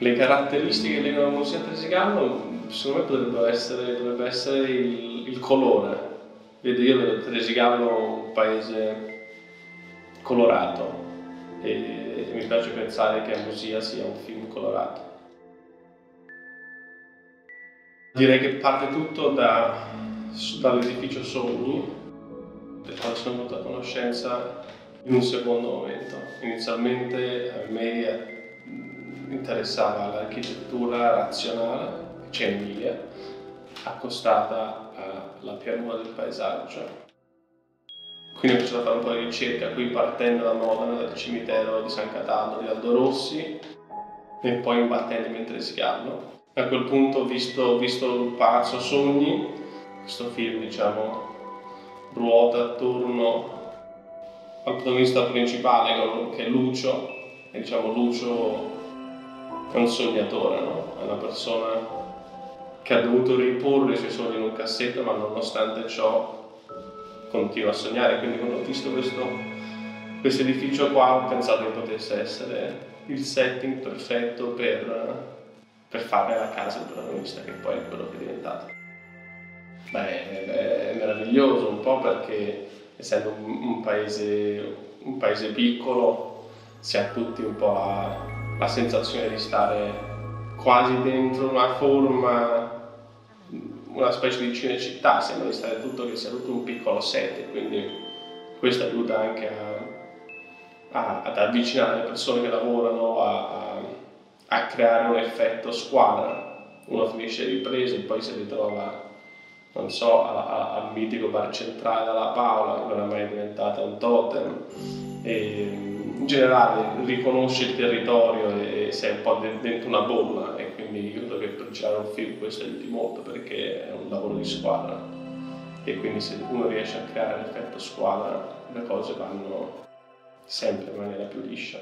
Le caratteristiche che legano la musica Tresigallo, secondo me potrebbe essere, potrebbe essere il, il colore. Vedo io vedo Tresigallo un paese colorato e mi piace pensare che Amusia sia un film colorato. Direi che parte tutto da, dall'edificio Sogni, del quale sono venuto a conoscenza in un secondo momento. Inizialmente a me interessava l'architettura razionale, Emilia, accostata alla pianura del paesaggio. Quindi ho cominciato a fare un po' di ricerca, qui partendo da Modena, dal cimitero di San Cataldo di Aldo Rossi, e poi imbattendomi in Tresgallo. A quel punto ho visto, visto il Palazzo Sogni, questo film diciamo ruota attorno al protagonista principale che è Lucio, e diciamo Lucio è un sognatore, no? è una persona che ha dovuto riporre i suoi sogni in un cassetto ma nonostante ciò continua a sognare, quindi quando ho visto questo, questo edificio qua ho pensato che potesse essere il setting perfetto per, per fare la casa del protagonista, che poi è quello che è diventato. Beh, è meraviglioso un po' perché essendo un, un, paese, un paese, piccolo si ha tutti un po' la, la sensazione di stare quasi dentro una forma una specie di cinecittà, sembra di stare tutto che sia tutto un piccolo set, quindi questo aiuta anche a, a, ad avvicinare le persone che lavorano, a, a, creare un effetto squadra. Uno finisce le riprese e poi si ritrova, non so, al mitico bar centrale della Paola, che non è mai diventata un totem. E, in generale riconosce il territorio e sei un po' dentro una bolla e quindi io credo che per girare un film questo aiuti molto perché è un lavoro di squadra e quindi se uno riesce a creare l'effetto squadra le cose vanno sempre in maniera più liscia.